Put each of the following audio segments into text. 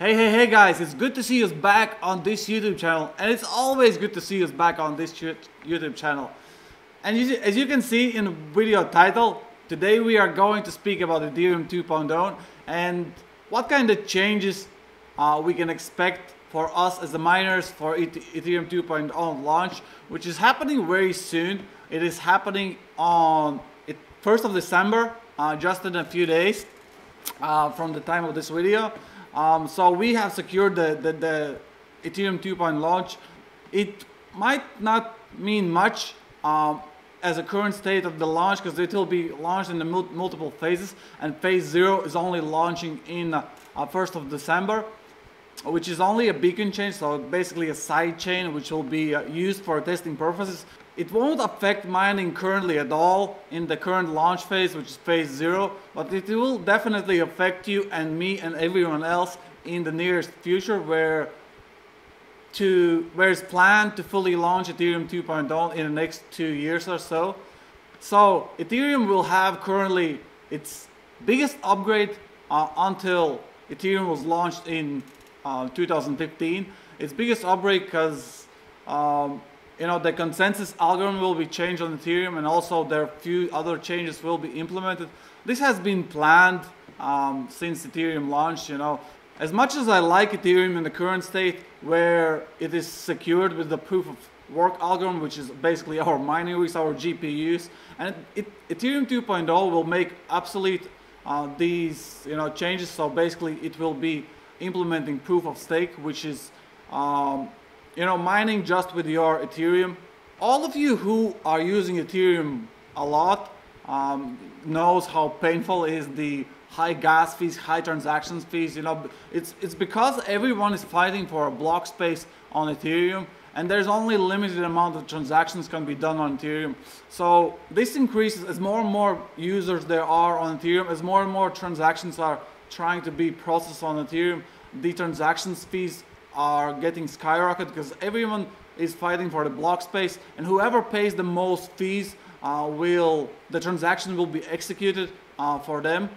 Hey, hey, hey guys, it's good to see us back on this YouTube channel and it's always good to see us back on this YouTube channel. And as you can see in the video title, today we are going to speak about Ethereum 2.0 and what kind of changes uh, we can expect for us as the miners for Ethereum 2.0 launch, which is happening very soon. It is happening on 1st of December, uh, just in a few days uh, from the time of this video. Um, so we have secured the, the, the Ethereum 2.0 launch. It might not mean much um, as a current state of the launch because it will be launched in the mul multiple phases and phase zero is only launching in uh, 1st of December which is only a beacon chain so basically a side chain which will be uh, used for testing purposes it won't affect mining currently at all in the current launch phase, which is phase zero, but it will definitely affect you and me and everyone else in the nearest future where to where it's planned to fully launch Ethereum 2.0 in the next two years or so. So Ethereum will have currently its biggest upgrade uh, until Ethereum was launched in uh, 2015. Its biggest upgrade because um, you know, the consensus algorithm will be changed on Ethereum and also there are few other changes will be implemented. This has been planned um, since Ethereum launched, you know. As much as I like Ethereum in the current state where it is secured with the proof of work algorithm, which is basically our mining rigs, our GPUs, and it, Ethereum 2.0 will make obsolete uh, these you know changes. So basically, it will be implementing proof of stake, which is um, you know, mining just with your Ethereum. All of you who are using Ethereum a lot um, knows how painful is the high gas fees, high transactions fees. You know, it's it's because everyone is fighting for a block space on Ethereum, and there's only limited amount of transactions can be done on Ethereum. So this increases as more and more users there are on Ethereum, as more and more transactions are trying to be processed on Ethereum. The transactions fees are getting skyrocketed because everyone is fighting for the block space and whoever pays the most fees uh, will the transaction will be executed uh, for them.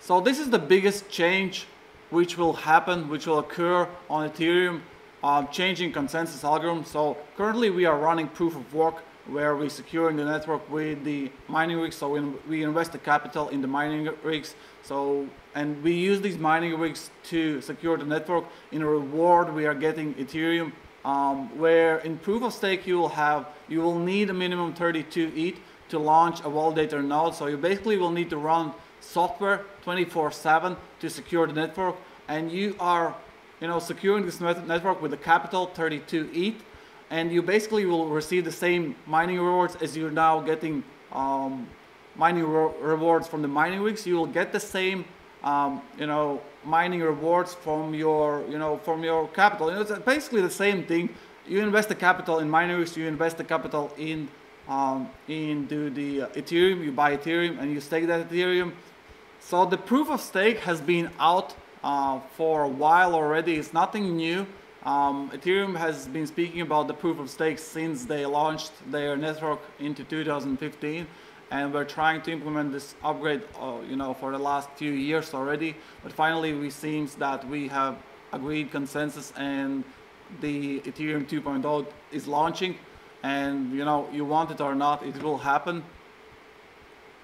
So this is the biggest change which will happen which will occur on ethereum uh, changing consensus algorithm. So currently we are running proof of work where we securing the network with the mining rigs. So we invest the capital in the mining rigs. So and we use these mining rigs to secure the network. In a reward, we are getting Ethereum. Um, where in proof of stake you will have you will need a minimum 32 ETH to launch a validator node. So you basically will need to run software 24/7 to secure the network, and you are you know securing this network with the capital 32 ETH and you basically will receive the same mining rewards as you're now getting um, mining re rewards from the mining rigs. You will get the same, um, you know, mining rewards from your, you know, from your capital. You know, it's basically the same thing. You invest the capital in mining rigs. You invest the capital in um, into the Ethereum. You buy Ethereum and you stake that Ethereum. So the proof of stake has been out uh, for a while already. It's nothing new. Um, Ethereum has been speaking about the proof of stake since they launched their network into 2015 and we're trying to implement this upgrade uh, you know for the last few years already. But finally we seems that we have agreed consensus and the Ethereum 2.0 is launching. And you know you want it or not it will happen.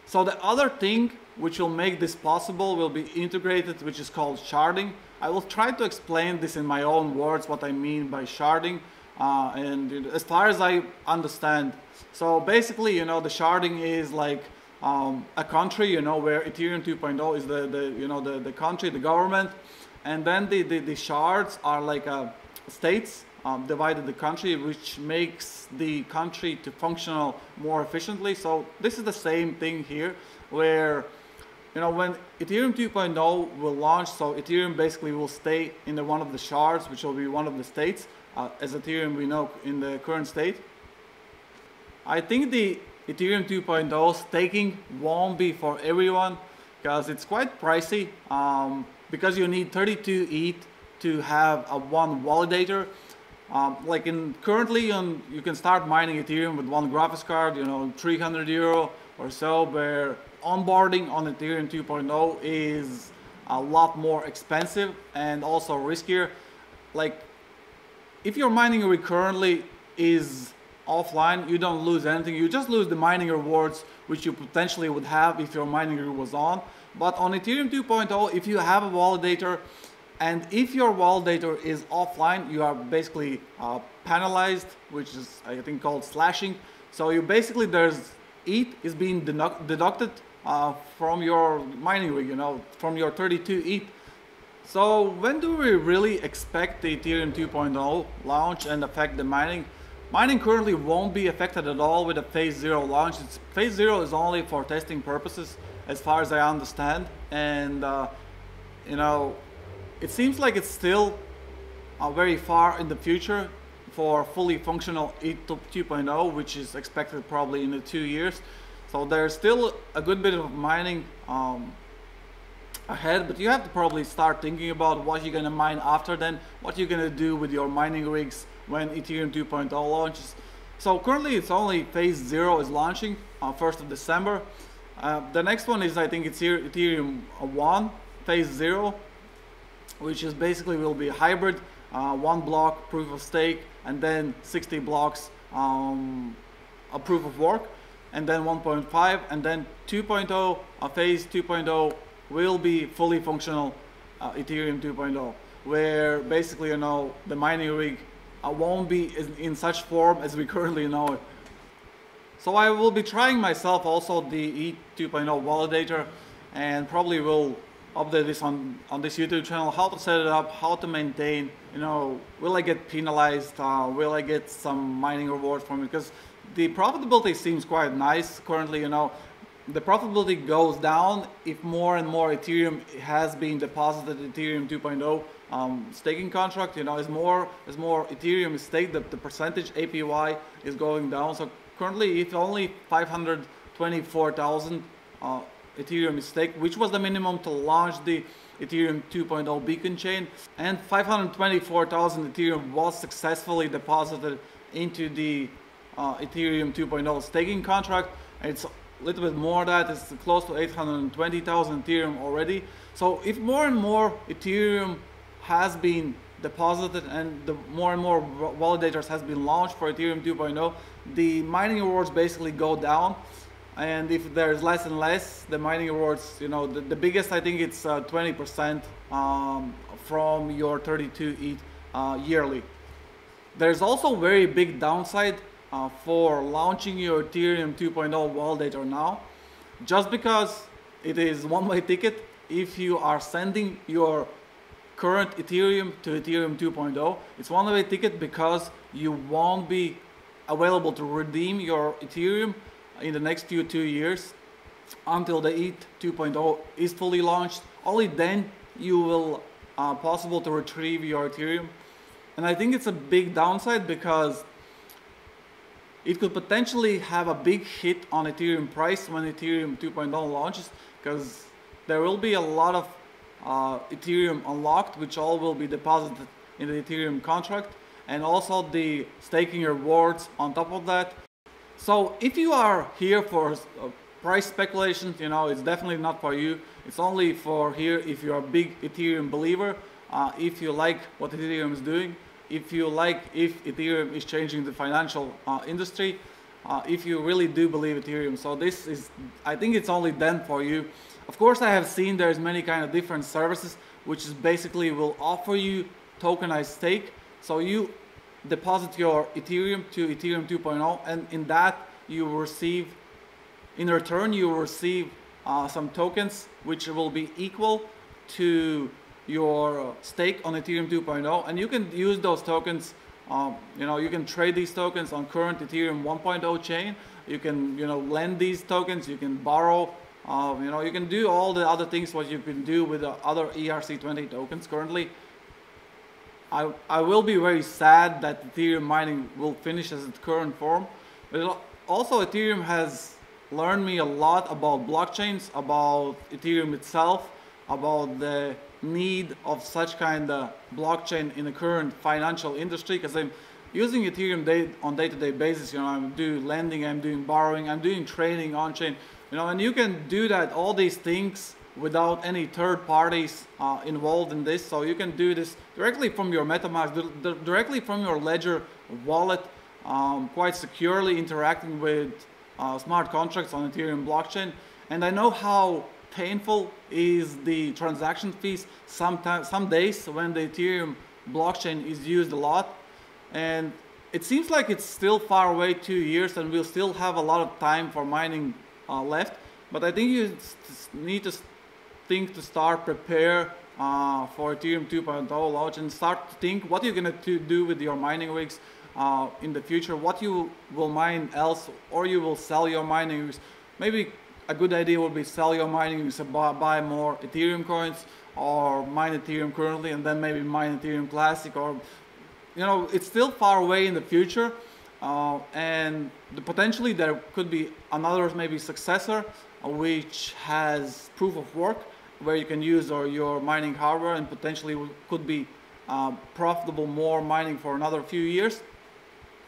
So the other thing which will make this possible will be integrated which is called sharding I will try to explain this in my own words, what I mean by sharding. Uh, and as far as I understand, so basically, you know, the sharding is like um, a country, you know, where Ethereum 2.0 is the, the you know, the, the country, the government. And then the, the, the shards are like uh, states um, divided the country, which makes the country to functional more efficiently. So this is the same thing here, where you know, when Ethereum 2.0 will launch, so Ethereum basically will stay in the one of the shards, which will be one of the states, uh, as Ethereum we know in the current state. I think the Ethereum 2.0 staking won't be for everyone because it's quite pricey um, because you need 32 ETH to have a one validator. Um, like in currently on, you can start mining Ethereum with one graphics card, you know, 300 euro or so, where onboarding on Ethereum 2.0 is a lot more expensive and also riskier. Like if your mining rig currently is offline, you don't lose anything. You just lose the mining rewards, which you potentially would have if your mining rig was on. But on Ethereum 2.0, if you have a validator, and if your validator is offline, you are basically uh, penalized, which is I think called slashing. So you basically there's ETH is being deducted uh, from your mining rig, you know, from your 32 ETH. So when do we really expect the Ethereum 2.0 launch and affect the mining? Mining currently won't be affected at all with a phase zero launch. It's, phase zero is only for testing purposes, as far as I understand. And uh, you know, it seems like it's still uh, very far in the future for fully functional ETH 2.0, which is expected probably in the two years. So there's still a good bit of mining um, ahead, but you have to probably start thinking about what you're gonna mine after then, what you're gonna do with your mining rigs when Ethereum 2.0 launches. So currently it's only phase zero is launching on uh, 1st of December. Uh, the next one is I think it's here Ethereum 1 phase zero, which is basically will be hybrid, uh, one block proof of stake and then 60 blocks um, a proof of work and then 1.5 and then 2.0 a phase 2.0 will be fully functional uh, Ethereum 2.0 where basically you know the mining rig uh, won't be in such form as we currently know it. So I will be trying myself also the e 2.0 validator and probably will update this on, on this YouTube channel, how to set it up, how to maintain, you know, will I get penalized, uh, will I get some mining reward from it, because the profitability seems quite nice currently, you know, the profitability goes down if more and more Ethereum has been deposited Ethereum 2.0 um, staking contract. You know, as more as more Ethereum is staked, the, the percentage APY is going down. So currently, if only 524,000 uh, Ethereum is staked, which was the minimum to launch the Ethereum 2.0 beacon chain, and 524,000 Ethereum was successfully deposited into the uh, Ethereum 2.0 staking contract. It's a little bit more that it's close to 820,000 Ethereum already. So if more and more Ethereum has been deposited and the more and more validators has been launched for Ethereum 2.0, the mining rewards basically go down. And if there's less and less, the mining rewards, you know, the, the biggest I think it's 20% uh, um, from your 32 ETH uh, yearly. There's also very big downside uh, for launching your Ethereum 2.0 wallet or now. Just because it is one-way ticket, if you are sending your current Ethereum to Ethereum 2.0, it's one-way ticket because you won't be available to redeem your Ethereum in the next few two years until the ETH 2.0 is fully launched. Only then you will uh, possible to retrieve your Ethereum. And I think it's a big downside because it could potentially have a big hit on Ethereum price when Ethereum 2.0 launches because there will be a lot of uh, Ethereum unlocked which all will be deposited in the Ethereum contract and also the staking rewards on top of that. So if you are here for uh, price speculation, you know, it's definitely not for you. It's only for here if you're a big Ethereum believer, uh, if you like what Ethereum is doing if you like if Ethereum is changing the financial uh, industry, uh, if you really do believe Ethereum. So this is, I think it's only then for you. Of course, I have seen there's many kind of different services, which is basically will offer you tokenized stake. So you deposit your Ethereum to Ethereum 2.0, and in that you receive, in return, you receive uh, some tokens, which will be equal to your stake on Ethereum 2.0 and you can use those tokens um, you know you can trade these tokens on current Ethereum 1.0 chain. You can you know lend these tokens. You can borrow uh, you know you can do all the other things what you can do with the other ERC20 tokens currently. I, I will be very sad that Ethereum mining will finish as its current form but also Ethereum has learned me a lot about blockchains about Ethereum itself about the need of such kind of blockchain in the current financial industry because I'm using Ethereum day, on day-to-day -day basis. You know, I'm doing lending, I'm doing borrowing, I'm doing trading on chain. You know, and you can do that all these things without any third parties uh, involved in this. So you can do this directly from your MetaMask, directly from your Ledger wallet, um, quite securely interacting with uh, smart contracts on Ethereum blockchain. And I know how painful is the transaction fees sometimes some days when the Ethereum blockchain is used a lot. And it seems like it's still far away two years and we'll still have a lot of time for mining uh, left. But I think you need to think to start prepare uh, for Ethereum 2.0 launch and start to think what you're going to do with your mining rigs uh, in the future, what you will mine else, or you will sell your mining rigs. Maybe a good idea would be sell your mining rigs, buy, buy more Ethereum coins, or mine Ethereum currently, and then maybe mine Ethereum Classic, or you know, it's still far away in the future. Uh, and the, potentially there could be another maybe successor uh, which has proof of work where you can use or your mining hardware and potentially could be uh, profitable more mining for another few years.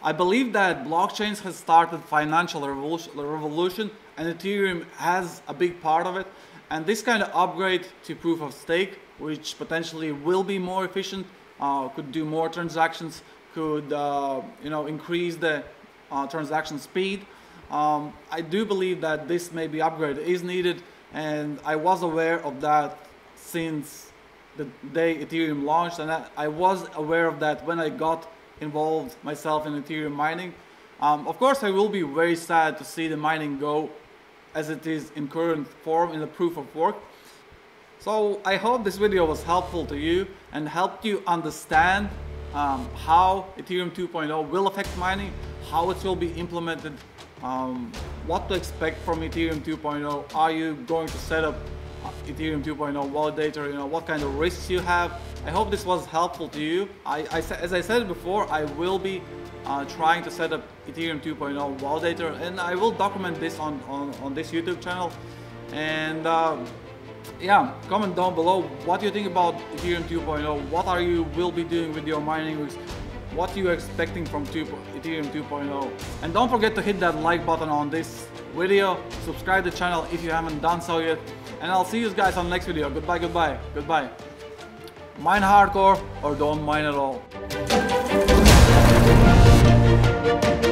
I believe that blockchains has started financial revolution and Ethereum has a big part of it. And this kind of upgrade to proof of stake, which potentially will be more efficient, uh, could do more transactions, could uh, you know increase the uh, transaction speed. Um, I do believe that this maybe upgrade is needed and I was aware of that since the day Ethereum launched and I was aware of that when I got involved myself in Ethereum mining. Um, of course I will be very sad to see the mining go as it is in current form in the proof of work. So I hope this video was helpful to you and helped you understand um, how Ethereum 2.0 will affect mining, how it will be implemented um, what to expect from Ethereum 2.0. Are you going to set up Ethereum 2.0 validator? You know what kind of risks you have. I hope this was helpful to you. I, I as I said before, I will be uh, trying to set up Ethereum 2.0 validator, and I will document this on on, on this YouTube channel. And uh, yeah, comment down below what you think about Ethereum 2.0. What are you will be doing with your mining rigs? what you're expecting from 2, Ethereum 2.0. And don't forget to hit that like button on this video, subscribe the channel if you haven't done so yet, and I'll see you guys on the next video. Goodbye, goodbye, goodbye. Mine hardcore or don't mine at all. Thank you.